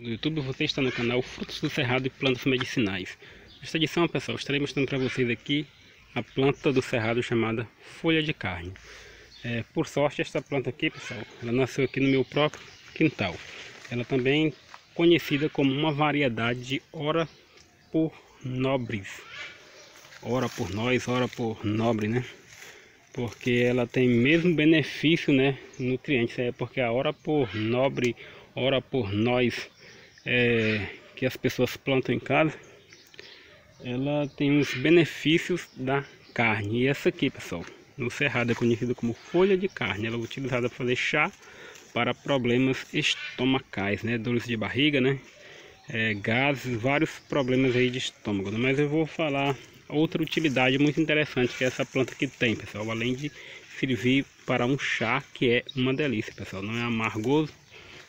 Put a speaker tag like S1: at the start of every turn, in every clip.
S1: No YouTube você está no canal Frutos do Cerrado e Plantas Medicinais. Nesta edição, pessoal, estarei mostrando para vocês aqui a planta do cerrado chamada folha de carne. É, por sorte, esta planta aqui, pessoal, ela nasceu aqui no meu próprio quintal. Ela também é conhecida como uma variedade de ora por nobres. Ora por nós, ora por nobre, né? Porque ela tem mesmo benefício, né? Nutrientes, é porque a ora por nobre, ora por nós é, que as pessoas plantam em casa, ela tem os benefícios da carne. E essa aqui, pessoal, no cerrado é conhecida como folha de carne. Ela é utilizada para fazer chá para problemas estomacais, né? Dores de barriga, né? É, gases, vários problemas aí de estômago. Né? Mas eu vou falar outra utilidade muito interessante que essa planta que tem, pessoal. Além de servir para um chá, que é uma delícia, pessoal. Não é amargoso,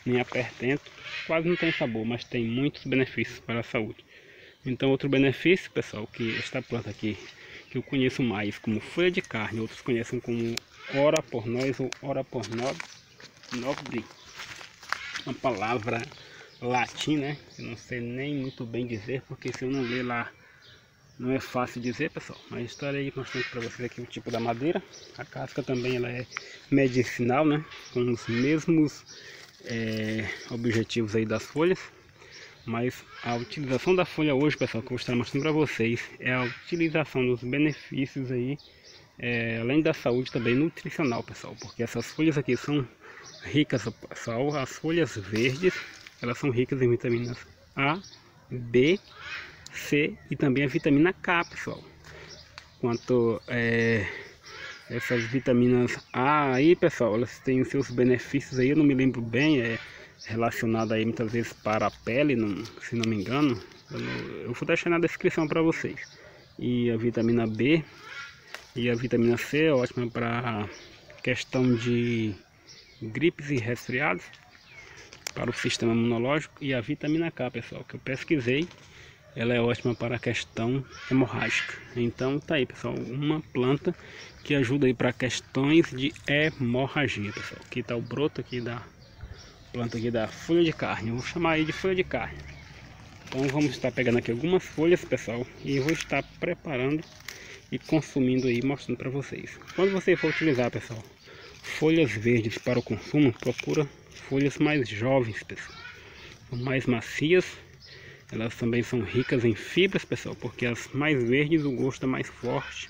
S1: nem apertento, quase não tem sabor, mas tem muitos benefícios para a saúde. Então outro benefício, pessoal, que esta planta aqui, que eu conheço mais como folha de carne, outros conhecem como ora por nós ou ora por nobre, uma palavra latim, né? Eu não sei nem muito bem dizer, porque se eu não ler lá não é fácil dizer, pessoal. Mas estarei mostrando para vocês aqui o tipo da madeira. A casca também ela é medicinal, né? Com os mesmos é, objetivos aí das folhas. Mas a utilização da folha hoje, pessoal, que eu vou estar mostrando para vocês, é a utilização dos benefícios aí, é, além da saúde também nutricional, pessoal. Porque essas folhas aqui são ricas, pessoal, as folhas verdes, elas são ricas em vitaminas A, B, C e também a vitamina K, pessoal. Quanto é, essas vitaminas A aí, pessoal, elas têm os seus benefícios aí, eu não me lembro bem, é relacionado aí muitas vezes para a pele, não, se não me engano. Eu, eu vou deixar na descrição para vocês. E a vitamina B e a vitamina C é ótima para questão de gripes e resfriados para o sistema imunológico e a vitamina K, pessoal, que eu pesquisei ela é ótima para a questão hemorrágica. Então tá aí, pessoal, uma planta que ajuda aí para questões de hemorragia, pessoal. Aqui tá o broto aqui da planta aqui da folha de carne. Eu vou chamar aí de folha de carne. Então vamos estar pegando aqui algumas folhas, pessoal, e vou estar preparando e consumindo aí, mostrando para vocês. Quando você for utilizar, pessoal, folhas verdes para o consumo, procura folhas mais jovens, pessoal, mais macias elas também são ricas em fibras, pessoal, porque as mais verdes o gosto é mais forte.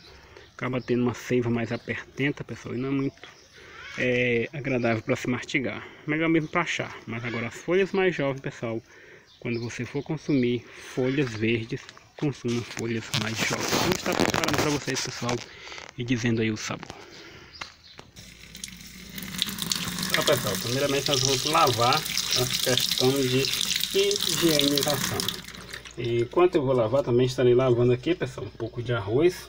S1: Acaba tendo uma seiva mais apertenta, pessoal, e não é muito é, agradável para se mastigar. Melhor mesmo para achar. Mas agora as folhas mais jovens, pessoal, quando você for consumir folhas verdes, consuma folhas mais jovens. Vou estar preparando para vocês, pessoal, e dizendo aí o sabor. Então, pessoal, primeiramente nós vamos lavar a questão de higienização. E enquanto eu vou lavar, também estarei lavando aqui, pessoal, um pouco de arroz.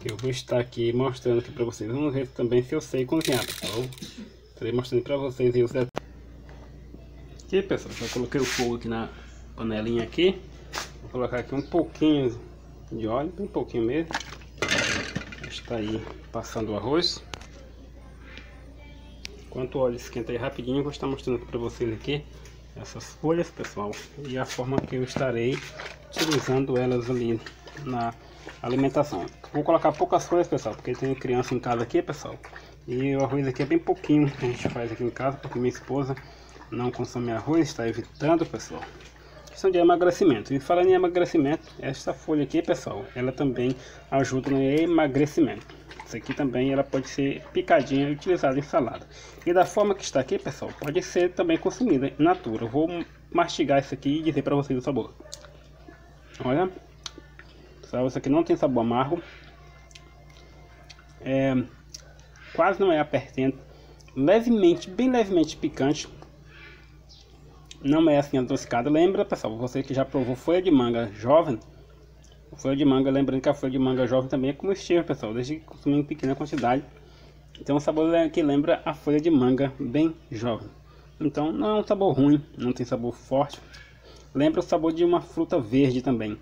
S1: Que eu vou estar aqui mostrando aqui para vocês. Vamos ver também se eu sei cozinhar, pessoal. Estarei mostrando para vocês os detalhes. Aqui, pessoal, já coloquei o fogo aqui na panelinha aqui. Vou colocar aqui um pouquinho de óleo, bem pouquinho mesmo. Está aí passando o arroz. Enquanto o óleo esquenta aí rapidinho, vou estar mostrando para vocês aqui essas folhas, pessoal, e a forma que eu estarei utilizando elas ali na alimentação. Vou colocar poucas folhas, pessoal, porque tem criança em casa aqui, pessoal, e o arroz aqui é bem pouquinho que a gente faz aqui em casa, porque minha esposa não consome arroz, está evitando, pessoal. Questão de emagrecimento. E falando em emagrecimento, essa folha aqui, pessoal, ela também ajuda no emagrecimento. Isso aqui também ela pode ser picadinha e utilizada em salada. E da forma que está aqui, pessoal, pode ser também consumida in natura. Eu vou mastigar isso aqui e dizer para vocês o sabor. Olha, pessoal, isso aqui não tem sabor amargo. É, quase não é apertento. Levemente, bem levemente picante. Não é assim adocicada. Lembra, pessoal, você que já provou folha de manga jovem folha de manga, lembrando que a folha de manga jovem também é comestível, pessoal, desde que consumir em pequena quantidade. Então um sabor que lembra a folha de manga bem jovem. Então não é um sabor ruim, não tem sabor forte. Lembra o sabor de uma fruta verde também.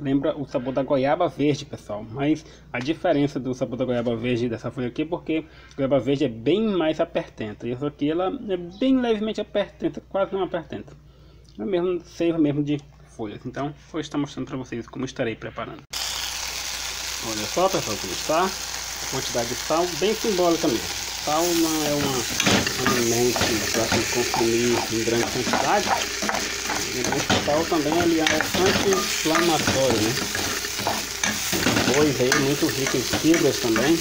S1: Lembra o sabor da goiaba verde, pessoal. Mas a diferença do sabor da goiaba verde dessa folha aqui é porque a goiaba verde é bem mais apertenta. E essa aqui ela é bem levemente apertenta, quase não apertenta. é mesmo seiva mesmo de folhas. Então, vou estar mostrando para vocês como estarei preparando. Olha só, pessoal, como está. A quantidade de sal bem simbólica mesmo. Sal não é um alimento para se consumir em grande quantidade. O sal também é anti-inflamatório, né? Arroz aí muito rico em fibras também.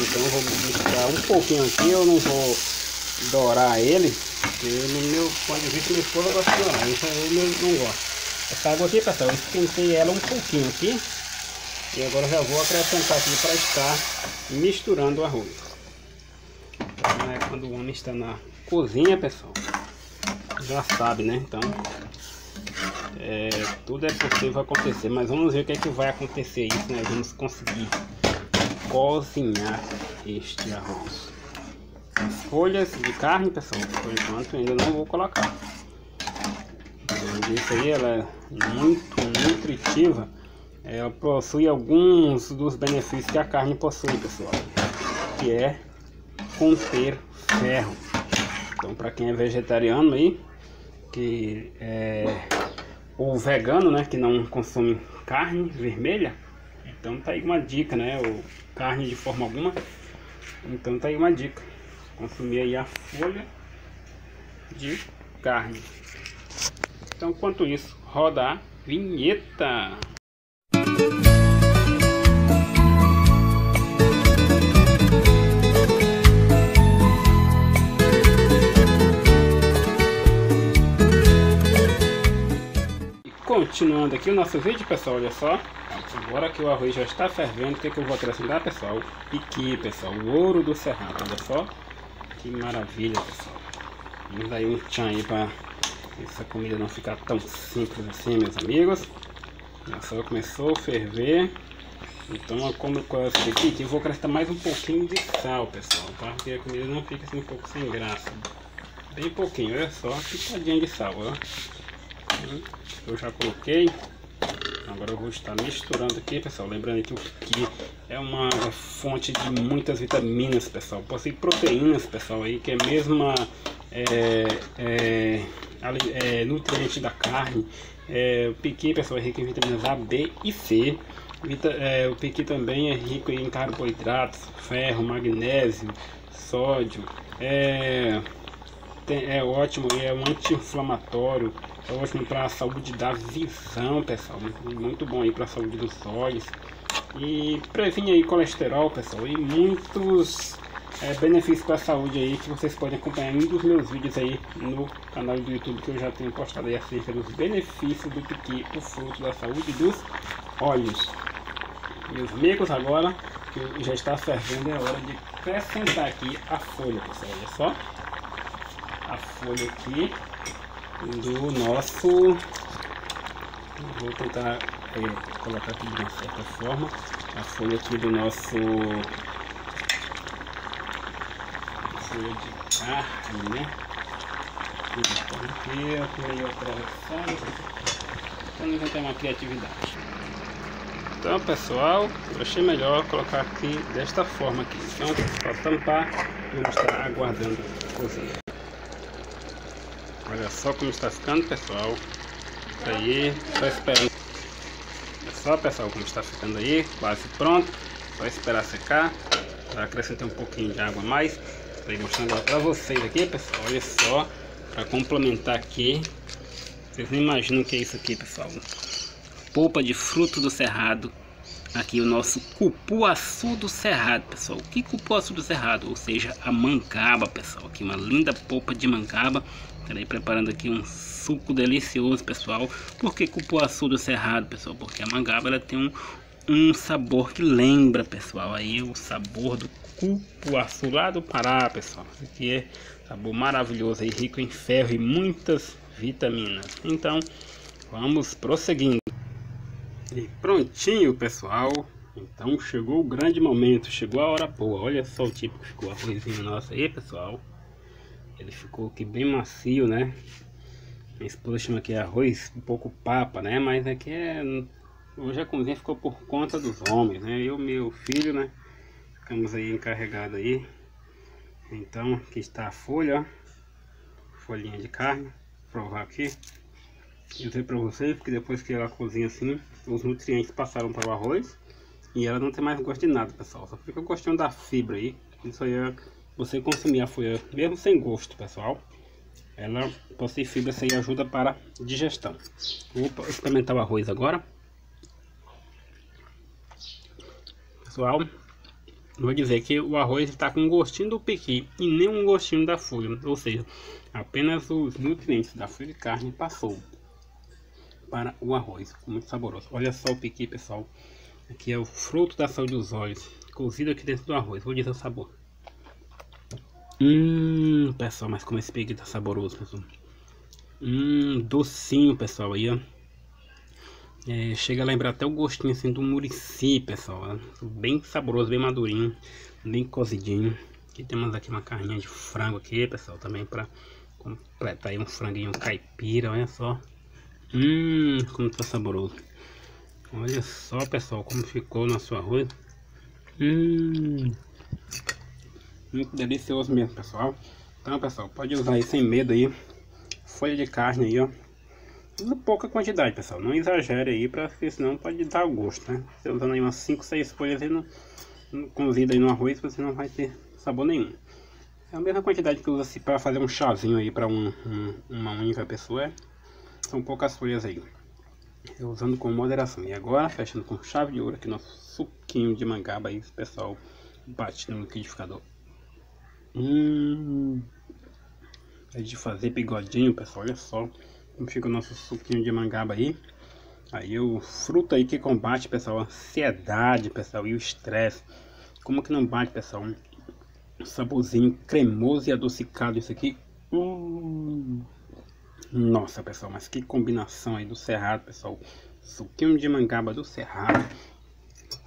S1: Então vou misturar um pouquinho aqui, eu não vou dourar ele, porque no meu ponto de vista minha esposa gosta de eu não, não gosto. Essa água aqui, pessoal, eu esquentei ela um pouquinho aqui. E agora já vou acrescentar aqui para estar misturando o arroz. Então, é quando o homem está na cozinha, pessoal, já sabe, né? Então, é, tudo é possível acontecer, mas vamos ver o que é que vai acontecer isso, né? Vamos conseguir cozinhar este arroz. As folhas de carne, pessoal, por enquanto ainda não vou colocar. Isso aí ela é muito nutritiva ela possui alguns dos benefícios que a carne possui, pessoal, que é conter ferro. Então, para quem é vegetariano aí, que é o vegano, né, que não consome carne vermelha, então tá aí uma dica, né, ou carne de forma alguma. Então tá aí uma dica. Consumir aí a folha de carne. Então, quanto isso, roda a vinheta. Continuando aqui o nosso vídeo, pessoal, olha só. Agora que o arroz já está fervendo, o que, é que eu vou acrescentar, pessoal? Piqui, pessoal, o ouro do cerrado, olha só. Que maravilha, pessoal. Vamos aí um tchan aí para essa comida não ficar tão simples assim, meus amigos. Olha só, começou a ferver. Então, como com esse aqui, eu vou acrescentar mais um pouquinho de sal, pessoal, tá? Porque a comida não fica assim um pouco sem graça. Bem pouquinho, olha só, pitadinha de sal, ó. Eu já coloquei. Agora eu vou estar misturando aqui, pessoal. Lembrando que o que é uma fonte de muitas vitaminas, pessoal. Possui proteínas, pessoal, aí que é a mesma é, é, é, nutriente da carne. É, o piqui, pessoal, é rico em vitaminas A, B e C. Vita, é, o piqui também é rico em carboidratos, ferro, magnésio, sódio. É, tem, é ótimo e é um anti-inflamatório. É ótimo para a saúde da visão, pessoal. Muito bom aí para a saúde dos olhos. E previne aí colesterol, pessoal. E muitos é, benefícios para a saúde aí que vocês podem acompanhar em um dos meus vídeos aí no canal do YouTube que eu já tenho postado aí acerca dos benefícios do piqui, o fruto da saúde dos olhos. Meus amigos, agora que já está fervendo, é hora de acrescentar aqui a folha, pessoal. Olha só. A folha aqui do nosso vou tentar colocar aqui de certa forma a folha aqui do nosso folha de carne né aqui meio atravessado para não ter uma criatividade então pessoal eu achei melhor colocar aqui desta forma aqui então para tampar vamos estar aguardando cozinhar Olha só como está ficando, pessoal. Isso aí, só esperando. Só, pessoal, como está ficando aí. Quase pronto. Só esperar secar. Já acrescentei um pouquinho de água a mais. Estou mostrando para vocês aqui, pessoal. Olha só, para complementar aqui. Vocês não imaginam o que é isso aqui, pessoal. Polpa de fruto do cerrado. Aqui o nosso cupuaçu do cerrado, pessoal. Que cupuaçu do cerrado? Ou seja, a mancaba, pessoal. Aqui uma linda polpa de mancaba Estarei preparando aqui um suco delicioso, pessoal. Por que cupuaçu do cerrado, pessoal? Porque a mangaba ela tem um, um sabor que lembra, pessoal. Aí o sabor do cupuaçu lá do Pará, pessoal. Isso aqui é sabor maravilhoso aí, rico em ferro e muitas vitaminas. Então, vamos prosseguindo. E prontinho, pessoal. Então chegou o grande momento, chegou a hora boa. Olha só o tipo que ficou a arrozinho nosso aí, pessoal. Ele ficou aqui bem macio, né? Minha esposa chama aqui arroz um pouco papa, né? Mas aqui é... Hoje a cozinha ficou por conta dos homens, né? Eu e meu filho, né? Ficamos aí encarregados aí. Então, aqui está a folha, ó. Folhinha de carne. provar aqui. Dizer para vocês que depois que ela cozinha assim, os nutrientes passaram para o arroz e ela não tem mais gosto de nada, pessoal. Só fica gostando da fibra aí. Isso aí é você consumir a folha mesmo sem gosto, pessoal. Ela possui fibra, isso aí ajuda para digestão. Vou experimentar o arroz agora. Pessoal, vou dizer que o arroz está com um gostinho do piqui e nem um gostinho da folha. Ou seja, apenas os nutrientes da folha de carne passou para o arroz. Muito saboroso. Olha só o piqui, pessoal. Aqui é o fruto da saúde dos olhos. Cozido aqui dentro do arroz. Vou dizer o sabor. Hum, pessoal, mas como esse piqui tá saboroso, pessoal. Hum, docinho, pessoal. Aí, ó. É, chega a lembrar até o gostinho assim do murici, pessoal. Bem saboroso, bem madurinho, bem cozidinho. Aqui temos aqui uma carninha de frango aqui, pessoal, também para completar aí um franguinho caipira, olha só. Hum, como tá saboroso. Olha só, pessoal, como ficou o nosso arroz. Hum, muito delicioso mesmo, pessoal. Então, pessoal, pode usar aí sem medo aí. Folha de carne aí, ó. Usa pouca quantidade, pessoal. Não exagere aí, para senão pode dar gosto, né? Você usando aí umas 5, 6 folhas aí no, no, cozida aí no arroz, você não vai ter sabor nenhum. É a mesma quantidade que usa para fazer um chazinho aí para um, um, uma única pessoa. É, são poucas folhas aí. Eu usando com moderação. E agora, fechando com chave de ouro aqui nosso suquinho de mangaba aí, pessoal. Bate no liquidificador. Hum. É de fazer bigodinho, pessoal. Olha só como fica o nosso suquinho de mangaba aí. Aí o fruto aí que combate, pessoal, a ansiedade, pessoal, e o estresse. Como que não bate, pessoal? Um saborzinho cremoso e adocicado isso aqui. Hum. Nossa, pessoal, mas que combinação aí do cerrado, pessoal. Suquinho de mangaba do cerrado.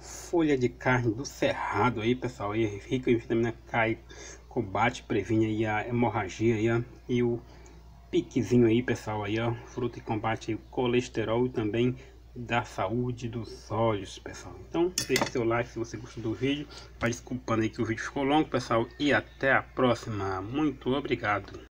S1: Folha de carne do cerrado aí, pessoal. Aí, rico em vitamina K, combate, previne aí a hemorragia aí, ó. E o piquezinho aí, pessoal, aí, ó, fruta que combate o colesterol e também da saúde dos olhos, pessoal. Então, deixe seu like se você gostou do vídeo. Vai desculpando aí que o vídeo ficou longo, pessoal, e até a próxima. Muito obrigado.